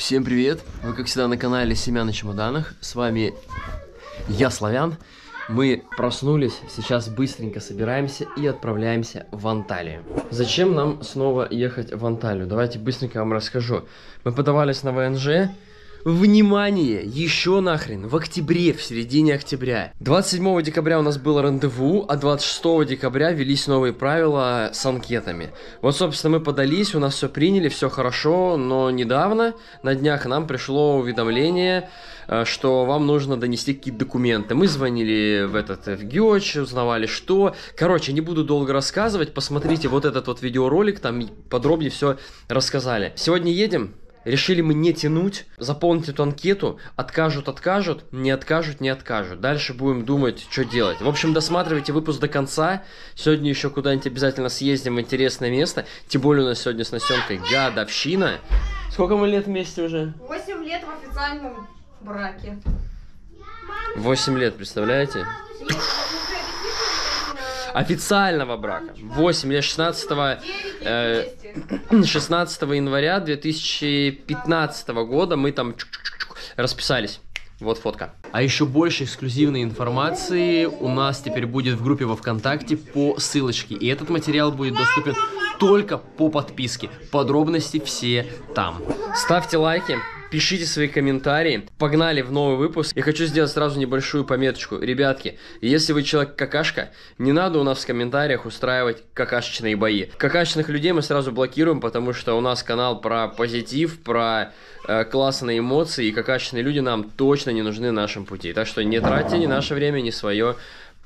Всем привет! Вы, как всегда, на канале Семя на чемоданах. С вами я, Славян. Мы проснулись, сейчас быстренько собираемся и отправляемся в Анталию. Зачем нам снова ехать в Анталию? Давайте быстренько вам расскажу. Мы подавались на ВНЖ, Внимание! Еще нахрен! В октябре, в середине октября. 27 декабря у нас было рандеву, а 26 декабря велись новые правила с анкетами. Вот, собственно, мы подались, у нас все приняли, все хорошо, но недавно, на днях, нам пришло уведомление, э, что вам нужно донести какие-то документы. Мы звонили в этот в ГИОЧ, узнавали, что. Короче, не буду долго рассказывать, посмотрите вот этот вот видеоролик, там подробнее все рассказали. Сегодня едем, Решили мы не тянуть, заполнить эту анкету, откажут, откажут, не откажут, не откажут. Дальше будем думать, что делать. В общем, досматривайте выпуск до конца. Сегодня еще куда-нибудь обязательно съездим в интересное место. Тем более у нас сегодня с Насенкой годовщина. Сколько мы лет вместе уже? Восемь лет в официальном браке. Восемь лет, представляете? Официального брака. 8 лет 16 э, 16 января 2015 года мы там расписались. Вот фотка. А еще больше эксклюзивной информации у нас теперь будет в группе во ВКонтакте по ссылочке. И этот материал будет доступен только по подписке. Подробности все там. Ставьте лайки, пишите свои комментарии. Погнали в новый выпуск. Я хочу сделать сразу небольшую пометочку. Ребятки, если вы человек-какашка, не надо у нас в комментариях устраивать какашечные бои. Какашечных людей мы сразу блокируем, потому что у нас канал про позитив, про э, классные эмоции, и какашечные люди нам точно не нужны на нашем пути. Так что не тратьте ни наше время, ни свое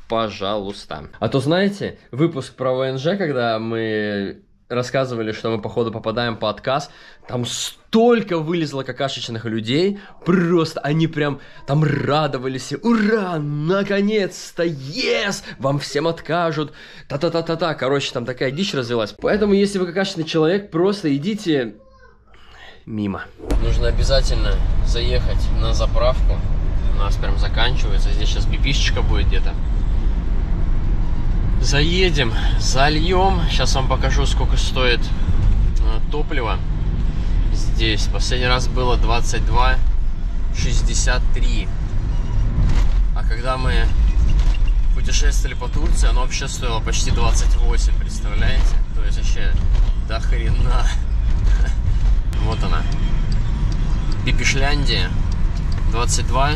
пожалуйста. А то знаете, выпуск про ВНЖ, когда мы рассказывали, что мы, походу, попадаем по отказ, там столько вылезло какашечных людей, просто они прям там радовались, ура, наконец-то, yes, вам всем откажут, та-та-та-та-та, короче, там такая дичь развелась. Поэтому, если вы какашечный человек, просто идите мимо. Нужно обязательно заехать на заправку, у нас прям заканчивается, здесь сейчас пипишечка будет где-то. Заедем, зальем. Сейчас вам покажу, сколько стоит э, топливо. Здесь последний раз было 22,63. А когда мы путешествовали по Турции, оно вообще стоило почти 28, представляете? То есть вообще до хрена. Вот она. Пипишляндия. 22.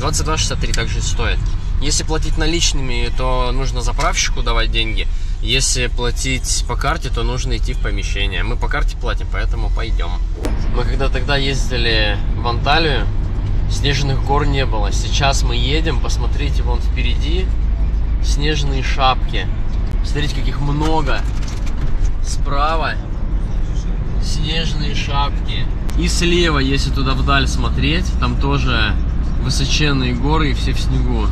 22,63 также стоит. Если платить наличными, то нужно заправщику давать деньги. Если платить по карте, то нужно идти в помещение. Мы по карте платим, поэтому пойдем. Мы когда тогда ездили в Анталию, снежных гор не было. Сейчас мы едем, посмотрите, вон впереди снежные шапки. Смотрите, каких много. Справа снежные шапки. И слева, если туда вдаль смотреть, там тоже высоченные горы и все в снегу.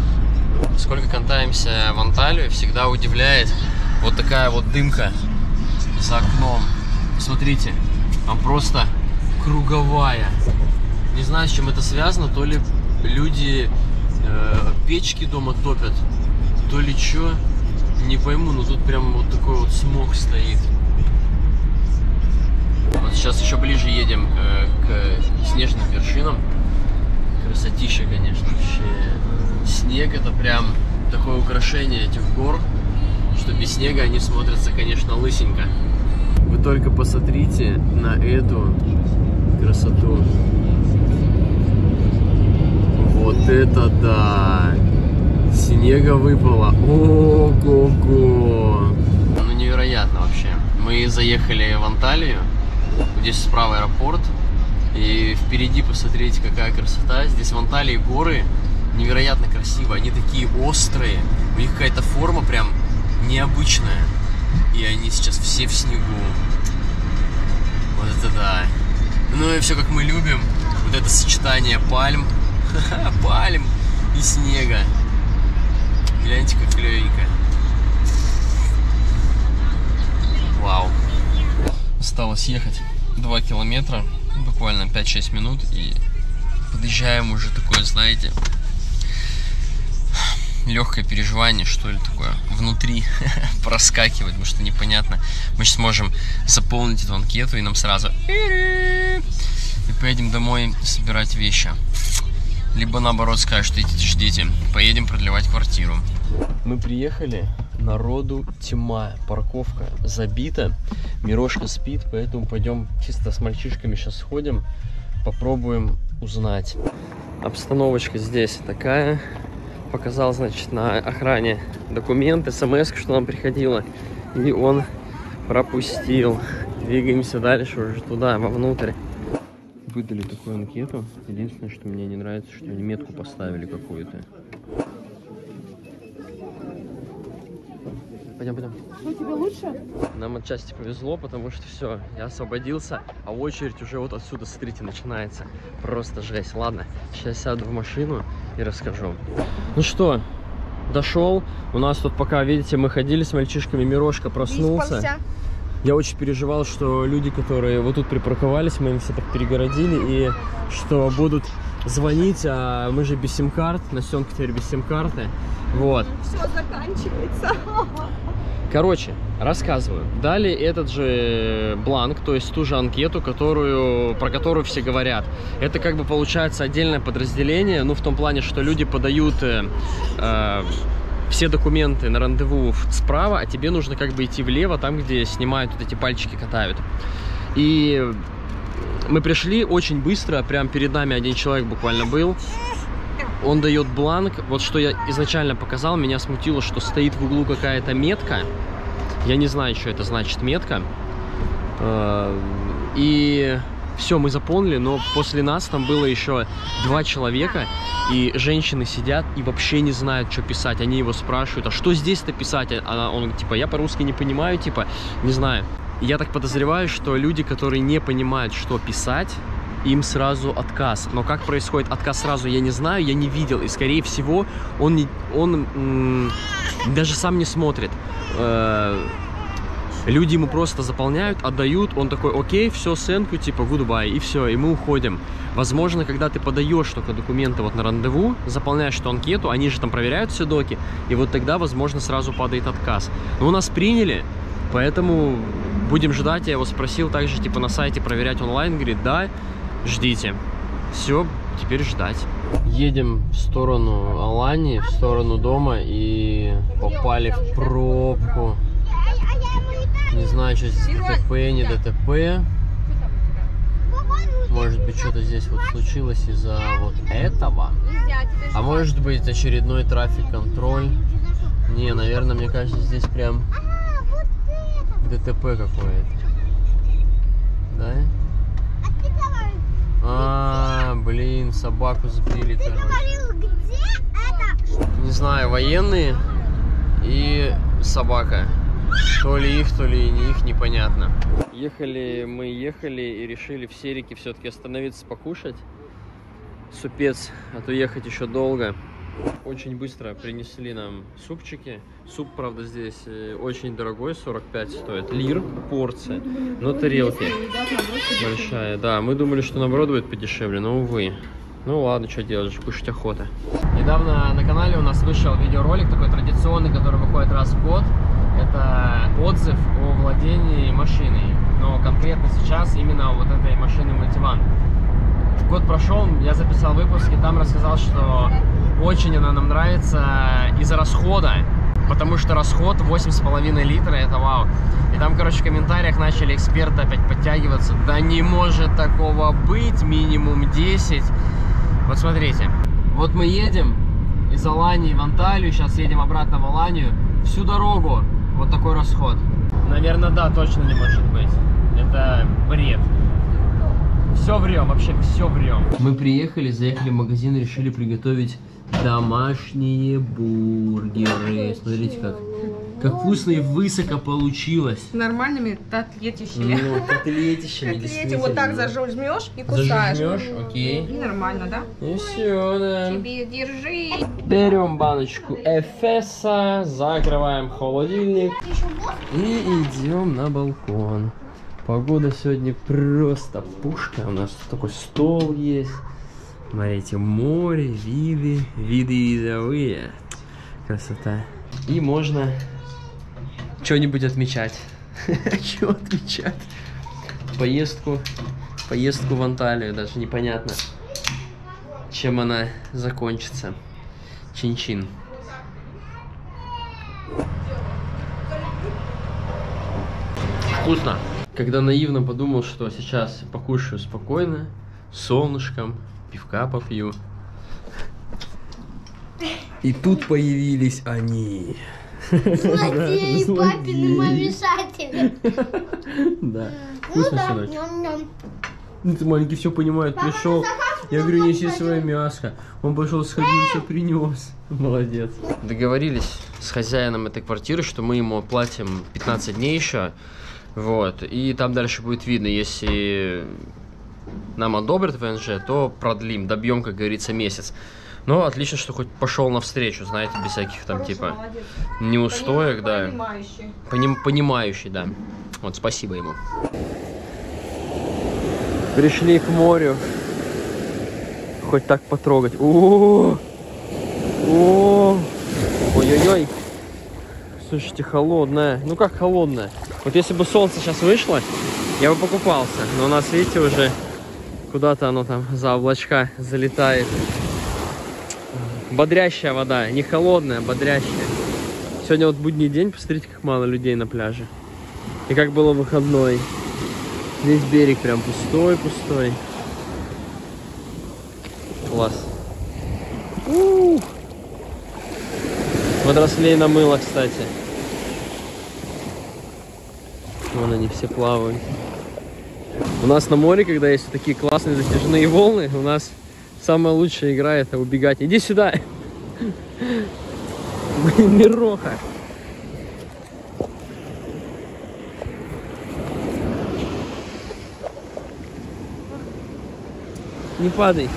Сколько катаемся в Анталию, всегда удивляет вот такая вот дымка за окном. Смотрите, там просто круговая. Не знаю, с чем это связано, то ли люди э, печки дома топят, то ли что, не пойму, но тут прям вот такой вот смог стоит. Вот сейчас еще ближе едем э, к снежным вершинам. Красотища, конечно, вообще снег это прям такое украшение этих гор, что без снега они смотрятся, конечно, лысенько. Вы только посмотрите на эту красоту. Вот это да! Снега выпало. Ого-го! Ну, невероятно вообще. Мы заехали в Анталию. Здесь справа аэропорт. И впереди посмотрите, какая красота. Здесь в Анталии горы невероятно красиво. Они такие острые, у них какая-то форма прям необычная. И они сейчас все в снегу. Вот это да. Ну и все как мы любим. Вот это сочетание пальм, пальм и снега. Гляньте, как клевенько. Вау. Осталось ехать 2 километра, буквально 5-6 минут и подъезжаем уже такое, знаете, легкое переживание, что ли, такое, внутри проскакивает, потому что непонятно. Мы сейчас можем заполнить эту анкету, и нам сразу поедем домой собирать вещи. Либо наоборот скажешь, что идите ждите, поедем продлевать квартиру. Мы приехали, народу тьма, парковка забита, Мирошка спит, поэтому пойдем чисто с мальчишками сейчас сходим, попробуем узнать. Обстановочка здесь такая. Показал, значит, на охране документ, смс, что нам приходило, и он пропустил. Двигаемся дальше уже туда, вовнутрь. Выдали такую анкету. Единственное, что мне не нравится, что они метку поставили какую-то. Пойдем, пойдем. Ну, тебе лучше? Нам отчасти повезло, потому что все, я освободился, а очередь уже вот отсюда, смотрите, начинается. Просто жесть. Ладно, сейчас сяду в машину и расскажу. Ну что, дошел. У нас тут пока, видите, мы ходили с мальчишками, Мирошка проснулся. Выспался. Я очень переживал, что люди, которые вот тут припарковались, мы им все так перегородили, и что будут звонить, а мы же без сим-карт, Настенка теперь без сим-карты. Вот. Все заканчивается. Короче, рассказываю. Дали этот же бланк, то есть ту же анкету, которую, про которую все говорят. Это как бы получается отдельное подразделение, ну в том плане, что люди подают э, э, все документы на рандеву справа, а тебе нужно как бы идти влево, там, где снимают вот эти пальчики, катают. И мы пришли очень быстро, прям перед нами один человек буквально был. Он дает бланк. Вот что я изначально показал, меня смутило, что стоит в углу какая-то метка. Я не знаю, что это значит метка. Э, И все, мы заполнили, но после нас там было еще два человека, и женщины сидят и вообще не знают, что писать. Они его спрашивают, а что здесь-то писать? А он типа, я по-русски не понимаю, типа, не знаю. Я так подозреваю, что люди, которые не понимают, что писать, им сразу отказ. Но как происходит отказ сразу, я не знаю, я не видел. И, скорее всего, он, не, он даже сам не смотрит. Э, Люди ему просто заполняют, отдают, он такой, окей, все, сенку, типа, goodbye, и все, и мы уходим. Возможно, когда ты подаешь только документы вот на рандеву, заполняешь эту анкету, они же там проверяют все доки, и вот тогда, возможно, сразу падает отказ. Но у нас приняли, поэтому будем ждать. Я его спросил также, типа, на сайте проверять онлайн, говорит, да, ждите. Все, теперь ждать. Едем в сторону Алании, в сторону дома, и попали в пробку. Не знаю, что здесь ДТП, не ДТП. Может быть, что-то здесь вот случилось из-за вот этого. А может быть, очередной трафик-контроль. Не, наверное, мне кажется, здесь прям ДТП какое-то. Да? А, блин, собаку сбили, короче. Не знаю, военные и собака. То ли их, то ли не их, непонятно. Ехали, мы ехали и решили в Серике все-таки остановиться покушать. Супец, а то ехать еще долго. Очень быстро принесли нам супчики. Суп, правда, здесь э, очень дорогой, 45 стоит. Лир, порция. Но тарелки большая. Да, мы думали, что наоборот будет подешевле, но увы. Ну ладно, что делать, кушать охота. Недавно на канале у нас вышел видеоролик такой традиционный, который выходит раз в год. Это отзыв о владении машиной. Но конкретно сейчас именно вот этой машины мультиван. Год прошел, я записал выпуск и там рассказал, что очень она нам нравится из-за расхода. Потому что расход 8,5 литра, это вау. И там, короче, в комментариях начали эксперты опять подтягиваться. Да не может такого быть, минимум 10. Вот смотрите, вот мы едем из Алании в Анталию, сейчас едем обратно в Аланию. Всю дорогу вот такой расход. Наверное, да, точно не может быть. Это бред. Все врем, вообще все врем. Мы приехали, заехали в магазин, решили приготовить домашние бургеры. Смотрите, как, как вкусно и высоко получилось. С нормальными котлетищами. Ну, котлетищами, Котлете вот так зажмешь и кусаешь. Зажмешь, окей. И нормально, да? И все, да. Тебе держи. Берем баночку Эфеса, закрываем холодильник и идем на балкон. Погода сегодня просто пушка. У нас такой стол есть. Смотрите, море, виды, виды видовые. Красота. И можно что-нибудь отмечать. Что отмечать? Поездку поездку в Анталию. Даже непонятно, чем она закончится. Чин-чин. Вкусно. Когда наивно подумал, что сейчас покушаю спокойно, солнышком, пивка попью. И тут появились они. Злодеи папины мамешатели. Да. Ну Вкусно, да. Ну ты маленький все понимает, Папа, пришел. Я говорю, неси свое мяско. Он пошел сходил, все принес. Молодец. Договорились с хозяином этой квартиры, что мы ему платим 15 дней еще. Вот. И там дальше будет видно, если нам одобрят ВНЖ, то продлим, добьем, как говорится, месяц. Но отлично, что хоть пошел навстречу, знаете, без всяких там типа неустоек, да. Поним- понимающий, да. Вот, спасибо ему. Пришли к морю. Хоть так потрогать. О, о, ой-ой-ой. Слушайте, холодная. Ну как холодная? Вот если бы солнце сейчас вышло, я бы покупался. Но у нас, видите, уже куда-то оно там за облачка залетает. Бодрящая вода, не холодная, бодрящая. Сегодня вот будний день, посмотрите, как мало людей на пляже. И как было выходной. Весь берег прям пустой, пустой. Класс. Ух. Водорослей намыло, кстати. Вон они все плавают. У нас на море, когда есть такие классные затяжные волны, у нас самая лучшая игра это убегать. Иди сюда! Блин, Мироха! Не падай.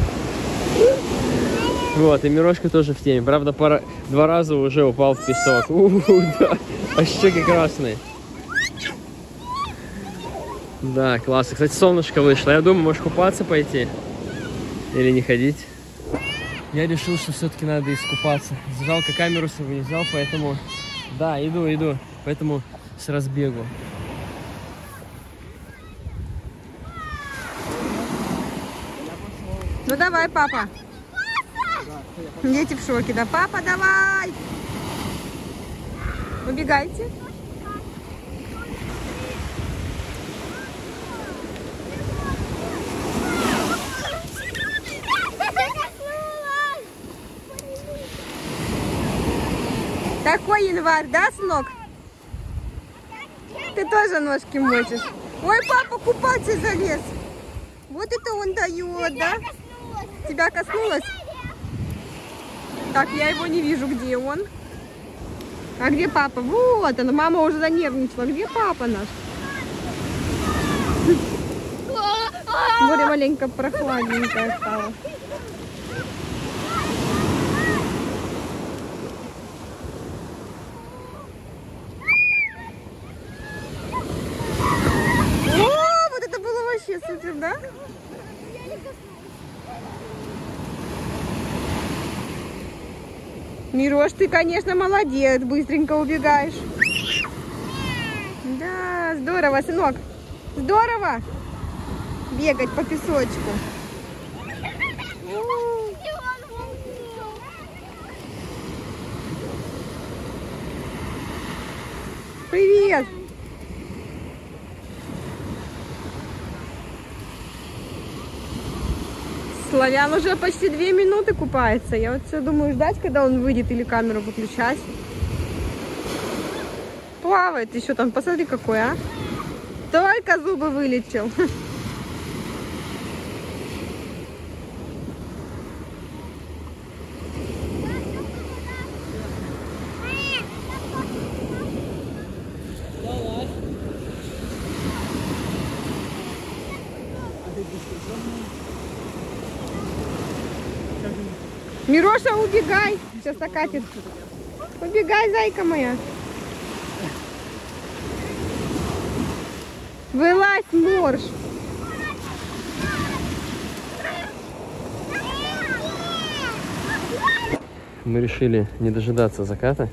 Вот, и Мирошка тоже в теме. Правда, пара... два раза уже упал в песок. У, да. А щеки красные. Да, классно. Кстати, солнышко вышло. Я думаю, можешь купаться пойти. Или не ходить. Я решил, что все-таки надо искупаться. Жалко, камеру с собой не взял, поэтому... Да, иду, иду. Поэтому с разбегу. Ну давай, папа. Дети в шоке, да? Папа, давай! Убегайте. Январь, да, сынок? Ты тоже ножки мочишь. Ой, папа купаться залез. Вот это он дает, да? Тебя коснулось? Так, я его не вижу, где он. А где папа? Вот он, мама уже занервничала. Где папа наш? Море маленько прохладненькое стало. О, вот это было вообще супер, да? Мирош, ты, конечно, молодец, быстренько убегаешь. Да, здорово, сынок. Здорово бегать по песочку. Привет. Славян уже почти две минуты купается. Я вот все думаю ждать, когда он выйдет или камеру выключать. Плавает еще там, посмотри какой, а. Только зубы вылечил. Мироша, убегай. Сейчас накатит. Убегай, зайка моя. Вылазь, морж. Мы решили не дожидаться заката.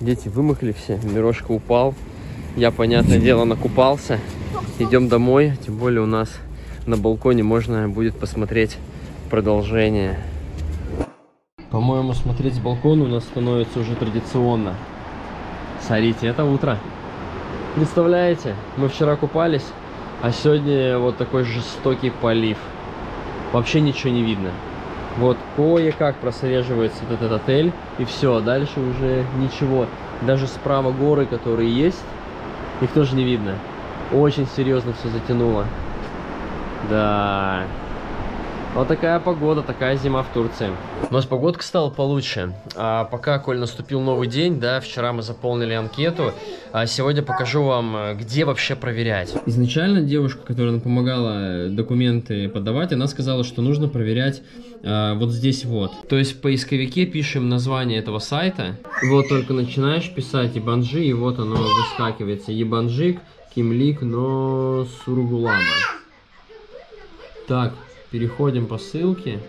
Дети вымокли все, Мирошка упал. Я, понятное дело, накупался. Идем домой, тем более у нас на балконе можно будет посмотреть продолжение. По-моему, смотреть с балкона у нас становится уже традиционно. Смотрите, это утро. Представляете, мы вчера купались, а сегодня вот такой жестокий полив. Вообще ничего не видно. Вот кое-как прослеживается вот этот отель, и все, дальше уже ничего. Даже справа горы, которые есть, их тоже не видно. Очень серьезно все затянуло. Да. Вот такая погода, такая зима в Турции. У нас погодка стала получше. А пока, коль наступил новый день, да, вчера мы заполнили анкету, а сегодня покажу вам, где вообще проверять. Изначально девушка, которая нам помогала документы подавать, она сказала, что нужно проверять а, вот здесь вот. То есть в поисковике пишем название этого сайта. Вот только начинаешь писать Ебанжи, и вот оно выскакивается. Ебанжик, Кимлик, но Сургулама. Так, переходим по ссылке.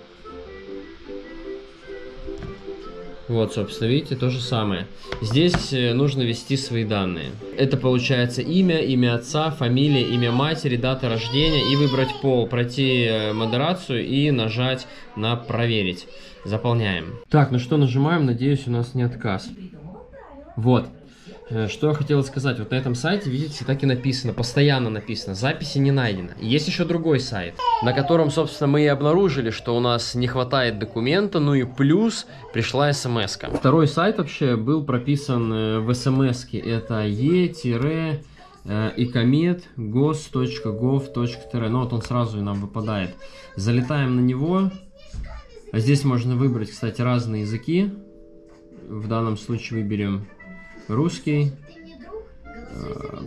Вот, собственно, видите, то же самое. Здесь э, нужно ввести свои данные. Это получается имя, имя отца, фамилия, имя матери, дата рождения и выбрать пол, пройти э, модерацию и нажать на проверить. Заполняем. Так, ну что, нажимаем, надеюсь, у нас не отказ. Вот, что я хотел сказать, вот на этом сайте, видите, так и написано, постоянно написано, записи не найдено. Есть еще другой сайт, на котором, собственно, мы и обнаружили, что у нас не хватает документа, ну и плюс пришла смс -ка. Второй сайт вообще был прописан э, в смс -ке. это e икомет gos.gov.tr ну вот он сразу и нам выпадает залетаем на него здесь можно выбрать кстати разные языки в данном случае выберем русский.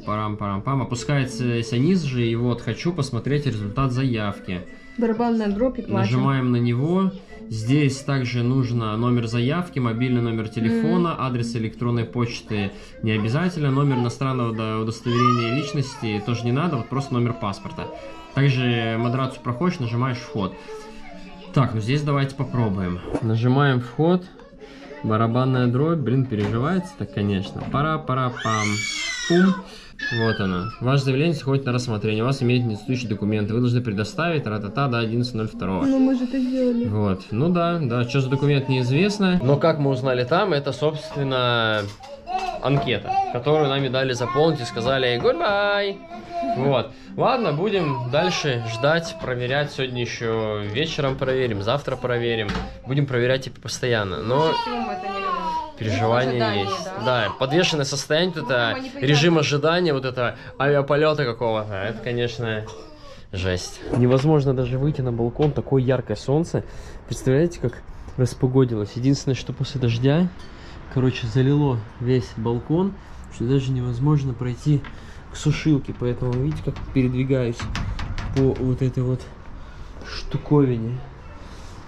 Парам-парам-пам. Опускается низ же, и вот хочу посмотреть результат заявки. Барабанная дробь и плачем. Нажимаем на него. Здесь также нужно номер заявки, мобильный номер телефона, mm адрес электронной почты не обязательно, номер иностранного удостоверения личности тоже не надо, вот просто номер паспорта. Также модерацию проходишь, нажимаешь вход. Так, ну здесь давайте попробуем. Нажимаем вход. Барабанная дробь, блин, переживается так, конечно. Пара-пара-пам. Пум. Вот она. Ваше заявление сходит на рассмотрение. У вас имеют недостающие документы. Вы должны предоставить ра-та-та до 11.02. Ну, мы же это сделали. Вот. Ну да, да. Что за документ, неизвестно. Но как мы узнали там, это, собственно, анкета, которую нами дали заполнить и сказали goodbye. Вот. Ладно, будем дальше ждать, проверять. Сегодня еще вечером проверим, завтра проверим. Будем проверять типа постоянно. Но переживания есть. Да. да, подвешенное состояние, вот это режим ожидания, вот это авиаполета какого-то. Это, конечно, жесть. Невозможно даже выйти на балкон, такое яркое солнце. Представляете, как распогодилось. Единственное, что после дождя, короче, залило весь балкон, что даже невозможно пройти к сушилке. Поэтому видите, как передвигаюсь по вот этой вот штуковине.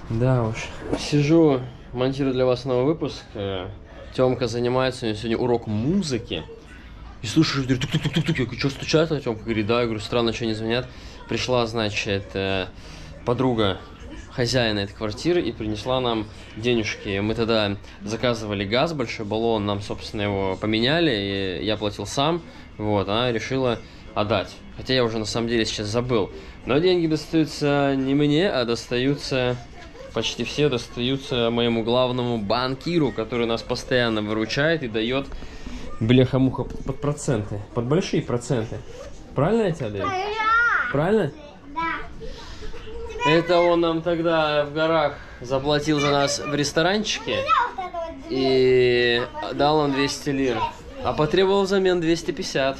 Да уж. Сижу, монтирую для вас новый выпуск. Э, Темка занимается, у него сегодня урок музыки. И слушаю, говорю, тук тук тук тук тук Я говорю, что стучат? А Темка говорит, да. Я говорю, странно, что не звонят. Пришла, значит, э, подруга хозяина этой квартиры и принесла нам денежки. Мы тогда заказывали газ, большой баллон, нам, собственно, его поменяли, и я платил сам. Вот, она решила отдать. Хотя я уже на самом деле сейчас забыл. Но деньги достаются не мне, а достаются почти все достаются моему главному банкиру, который нас постоянно выручает и дает бляха-муха под проценты, под большие проценты. Правильно я тебя даю? Правильно? Это он нам тогда в горах заплатил за нас в ресторанчике и дал нам 200 лир. А потребовал взамен 250.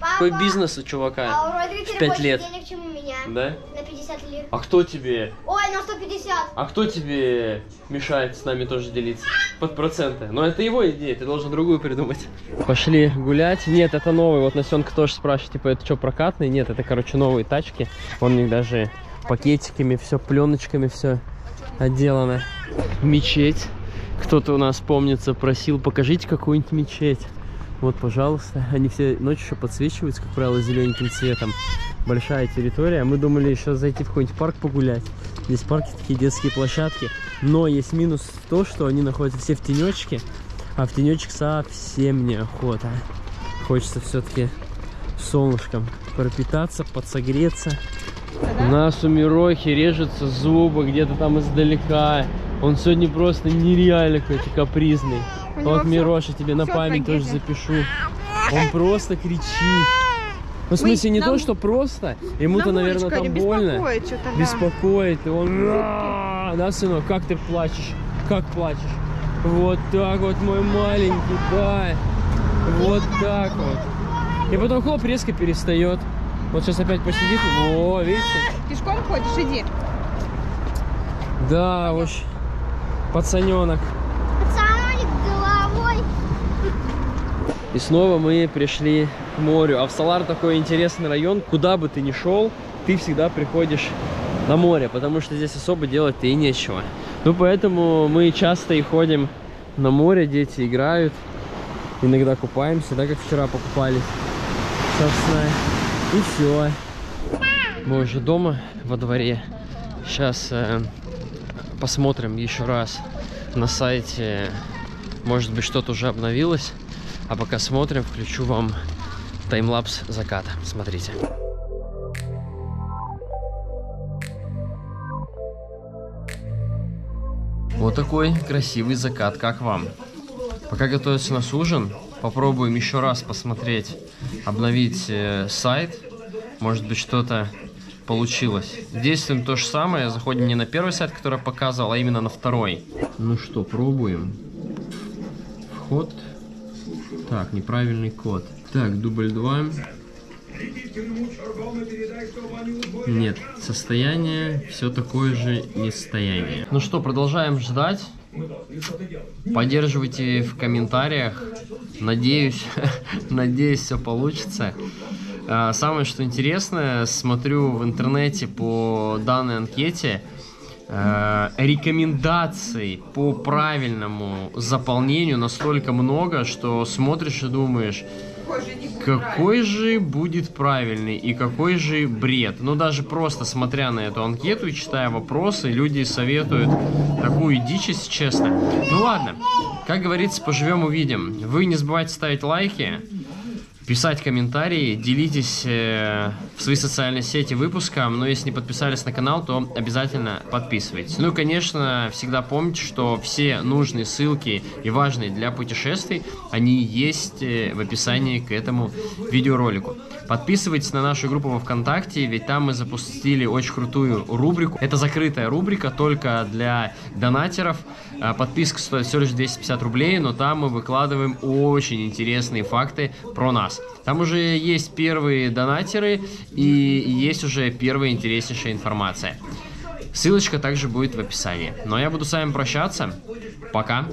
Папа, Какой бизнес у чувака? А у в 5 лет. денег, чем у меня. Да? На 50 лир. А кто тебе? Ой, на 150. А кто тебе мешает с нами тоже делиться? Под проценты. Но это его идея, ты должен другую придумать. Пошли гулять. Нет, это новый. Вот Насенка тоже спрашивает, типа, это что, прокатный? Нет, это, короче, новые тачки. Вон у них даже пакетиками, все пленочками, все отделано. Мечеть. Кто-то у нас, помнится, просил, покажите какую-нибудь мечеть. Вот, пожалуйста. Они все ночью еще подсвечиваются, как правило, зелененьким цветом. Большая территория. Мы думали еще зайти в какой-нибудь парк погулять. Здесь парки такие детские площадки. Но есть минус то, что они находятся все в тенечке. А в тенечек совсем неохота. Хочется все-таки солнышком пропитаться, подсогреться. Да? У нас у Мирохи режутся зубы где-то там издалека. Он сегодня просто нереально какой-то капризный. У Вот, Мироша, тебе на память тоже трагедия. запишу. Он просто кричит. Ну, в смысле, не нам- то, что просто. Ему-то, наверное, там больно. беспокоит что-то, да. Беспокоит. И он... Да, сынок, как ты плачешь? Как плачешь? Вот так вот, мой маленький, да. Вот так вот. И потом хлоп резко перестает. Вот сейчас опять посидит. О, видите? Пешком ходишь, иди. Да, уж. Пацаненок. Пацанчик головой. И снова мы пришли к морю. А в Салар такой интересный район. Куда бы ты ни шел, ты всегда приходишь на море, потому что здесь особо делать-то и нечего. Ну, поэтому мы часто и ходим на море, дети играют. Иногда купаемся, да, как вчера покупались. Собственно, и все. Мы уже дома, во дворе. Сейчас посмотрим еще раз на сайте. Может быть, что-то уже обновилось. А пока смотрим, включу вам таймлапс заката. Смотрите. Вот такой красивый закат, как вам? Пока готовится наш ужин, попробуем еще раз посмотреть, обновить э, сайт. Может быть, что-то получилось. Действуем то же самое, заходим не на первый сайт, который я показывал, а именно на второй. Ну что, пробуем. Вход. Так, неправильный код. Так, дубль 2. Нет, состояние все такое же несостояние. Ну что, продолжаем ждать. Поддерживайте в комментариях. Надеюсь, надеюсь, все получится. А, Самое что интересное, смотрю в интернете по данной анкете, э, рекомендаций по правильному заполнению настолько много, что смотришь и думаешь, какой же будет правильный и какой же бред. Ну, даже просто смотря на эту анкету и читая вопросы, люди советуют такую дичь, если честно. Ну ладно, как говорится, поживем увидим. Вы не забывайте ставить лайки, писать комментарии, делитесь э, в свои социальные сети выпуском, но если не подписались на канал, то обязательно подписывайтесь. Ну и, конечно, всегда помните, что все нужные ссылки и важные для путешествий, они есть э, в описании к этому видеоролику. Подписывайтесь на нашу группу во Вконтакте, ведь там мы запустили очень крутую рубрику. Это закрытая рубрика только для донатеров. А, Подписка стоит всего лишь 250 рублей, но там мы выкладываем очень интересные факты про нас. Там уже есть первые донатеры и есть уже первая интереснейшая информация. Ссылочка также будет в описании. А я буду с вами прощаться. Пока.